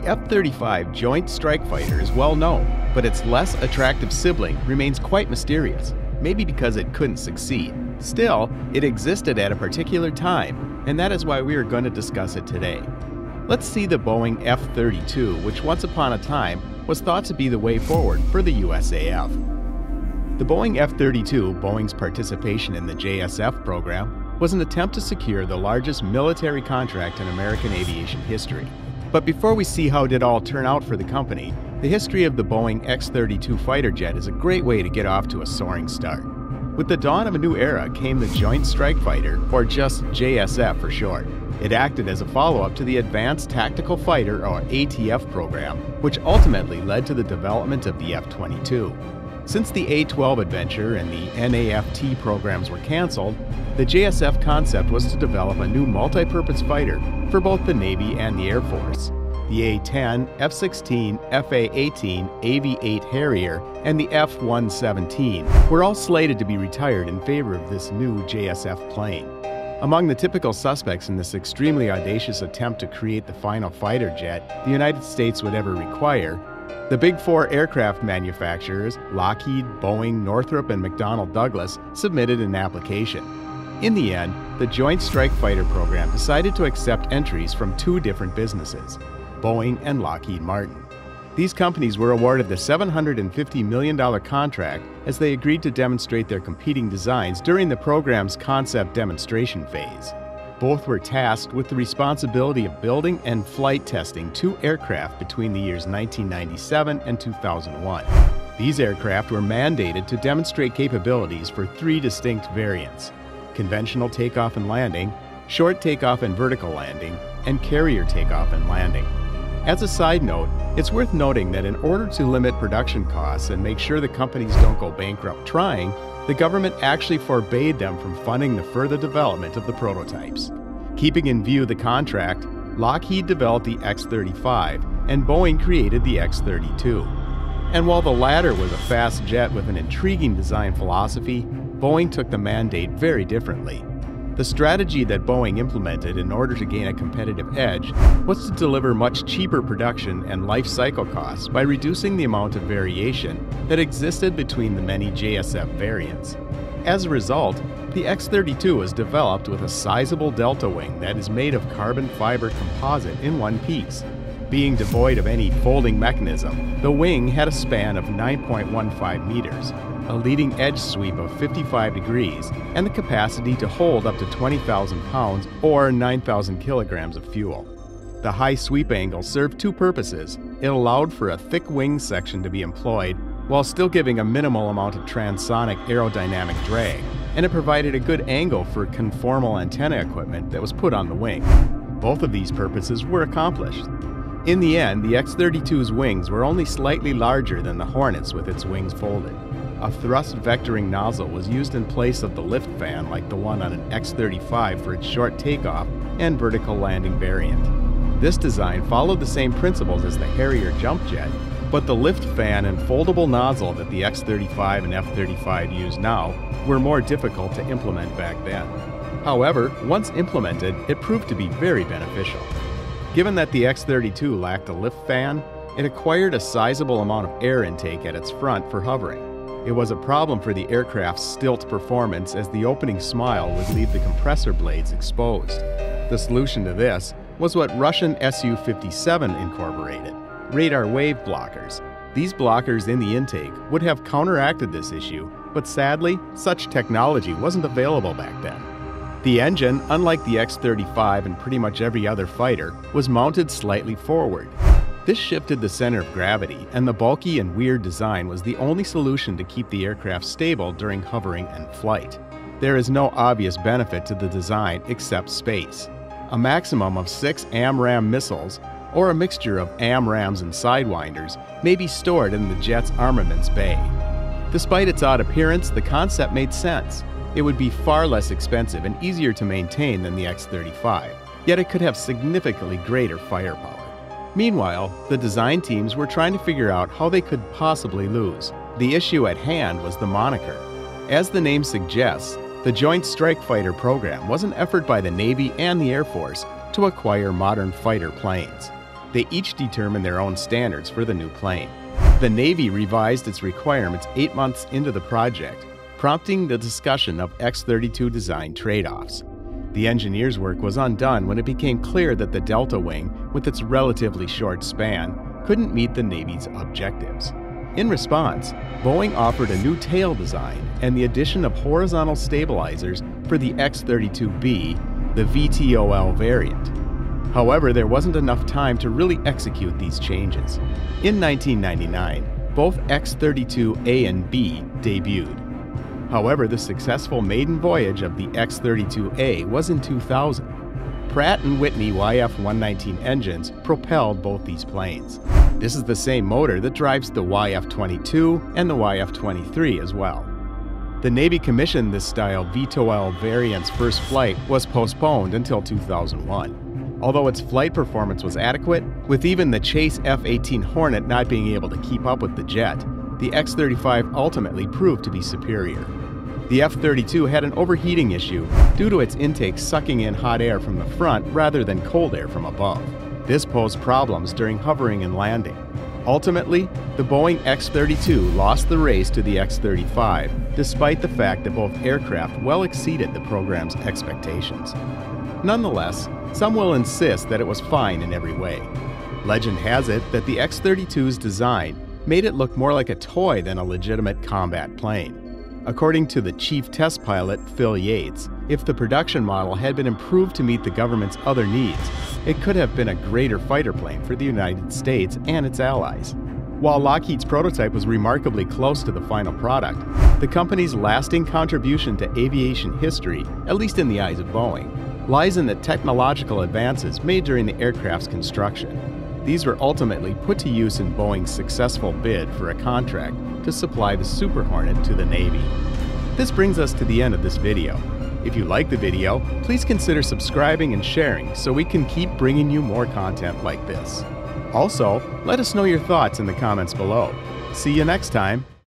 The F 35 Joint Strike Fighter is well known, but its less attractive sibling remains quite mysterious, maybe because it couldn't succeed. Still, it existed at a particular time, and that is why we are going to discuss it today. Let's see the Boeing F 32, which once upon a time was thought to be the way forward for the USAF. The Boeing F 32, Boeing's participation in the JSF program, was an attempt to secure the largest military contract in American aviation history. But before we see how it did all turn out for the company, the history of the Boeing X 32 fighter jet is a great way to get off to a soaring start. With the dawn of a new era came the Joint Strike Fighter, or just JSF for short. It acted as a follow up to the Advanced Tactical Fighter, or ATF program, which ultimately led to the development of the F 22. Since the A 12 adventure and the NATF programs were canceled, the JSF concept was to develop a new multi purpose fighter for both the Navy and the Air Force. The A 10, F 16, FA 18, AV 8 Harrier, and the F 117 were all slated to be retired in favor of this new JSF plane. Among the typical suspects in this extremely audacious attempt to create the final fighter jet the United States would ever require, the big four aircraft manufacturers, Lockheed, Boeing, Northrop, and McDonnell Douglas, submitted an application. In the end, the Joint Strike Fighter program decided to accept entries from two different businesses, Boeing and Lockheed Martin. These companies were awarded the $750 million contract as they agreed to demonstrate their competing designs during the program's concept demonstration phase. Both were tasked with the responsibility of building and flight testing two aircraft between the years 1997 and 2001. These aircraft were mandated to demonstrate capabilities for three distinct variants conventional takeoff and landing, short takeoff and vertical landing, and carrier takeoff and landing. As a side note, it's worth noting that in order to limit production costs and make sure the companies don't go bankrupt trying, the government actually forbade them from funding the further development of the prototypes. Keeping in view the contract, Lockheed developed the X 35 and Boeing created the X 32. And while the latter was a fast jet with an intriguing design philosophy, Boeing took the mandate very differently. The strategy that Boeing implemented in order to gain a competitive edge was to deliver much cheaper production and life cycle costs by reducing the amount of variation that existed between the many JSF variants. As a result, the X 32 was developed with a sizable delta wing that is made of carbon fiber composite in one piece. Being devoid of any folding mechanism, the wing had a span of 9.15 meters, a leading edge sweep of 55 degrees, and the capacity to hold up to 20,000 pounds or 9,000 kilograms of fuel. The high sweep angle served two purposes. It allowed for a thick wing section to be employed while still giving a minimal amount of transonic aerodynamic drag, and it provided a good angle for conformal antenna equipment that was put on the wing. Both of these purposes were accomplished. In the end, the X 32's wings were only slightly larger than the Hornet's with its wings folded. A thrust vectoring nozzle was used in place of the lift fan like the one on an X-35 for its short takeoff and vertical landing variant. This design followed the same principles as the Harrier jump jet, but the lift fan and foldable nozzle that the X-35 and F-35 use now were more difficult to implement back then. However, once implemented, it proved to be very beneficial. Given that the X-32 lacked a lift fan, it acquired a sizable amount of air intake at its front for hovering. It was a problem for the aircraft's stealth performance as the opening smile would leave the compressor blades exposed. The solution to this was what Russian Su 57 incorporated radar wave blockers. These blockers in the intake would have counteracted this issue, but sadly, such technology wasn't available back then. The engine, unlike the X 35 and pretty much every other fighter, was mounted slightly forward. This shifted the center of gravity, and the bulky and weird design was the only solution to keep the aircraft stable during hovering and flight. There is no obvious benefit to the design except space. A maximum of six AMRAAM missiles, or a mixture of AMRAAMs and Sidewinders, may be stored in the jet's armaments bay. Despite its odd appearance, the concept made sense. It would be far less expensive and easier to maintain than the X 35, yet it could have significantly greater firepower. Meanwhile, the design teams were trying to figure out how they could possibly lose. The issue at hand was the moniker. As the name suggests, the Joint Strike Fighter program was an effort by the Navy and the Air Force to acquire modern fighter planes. They each determined their own standards for the new plane. The Navy revised its requirements eight months into the project, prompting the discussion of X 32 design trade offs. The engineer's work was undone when it became clear that the Delta Wing, with its relatively short span, couldn't meet the Navy's objectives. In response, Boeing offered a new tail design and the addition of horizontal stabilizers for the X 32B, the VTOL variant. However, there wasn't enough time to really execute these changes. In 1999, both X 32A and B debuted. However, the successful maiden voyage of the X 32A was in 2000. Pratt & Whitney YF-119 engines propelled both these planes. This is the same motor that drives the YF-22 and the YF-23 as well. The Navy commissioned this style VTOL variant's first flight was postponed until 2001. Although its flight performance was adequate, with even the Chase F-18 Hornet not being able to keep up with the jet, the X-35 ultimately proved to be superior. The F-32 had an overheating issue due to its intake sucking in hot air from the front rather than cold air from above. This posed problems during hovering and landing. Ultimately, the Boeing X-32 lost the race to the X-35, despite the fact that both aircraft well exceeded the program's expectations. Nonetheless, some will insist that it was fine in every way. Legend has it that the X-32's design made it look more like a toy than a legitimate combat plane. According to the chief test pilot, Phil Yates, if the production model had been improved to meet the government's other needs, it could have been a greater fighter plane for the United States and its allies. While Lockheed's prototype was remarkably close to the final product, the company's lasting contribution to aviation history, at least in the eyes of Boeing, lies in the technological advances made during the aircraft's construction. These were ultimately put to use in Boeing's successful bid for a contract to supply the Super Hornet to the Navy. This brings us to the end of this video. If you like the video, please consider subscribing and sharing so we can keep bringing you more content like this. Also, let us know your thoughts in the comments below. See you next time.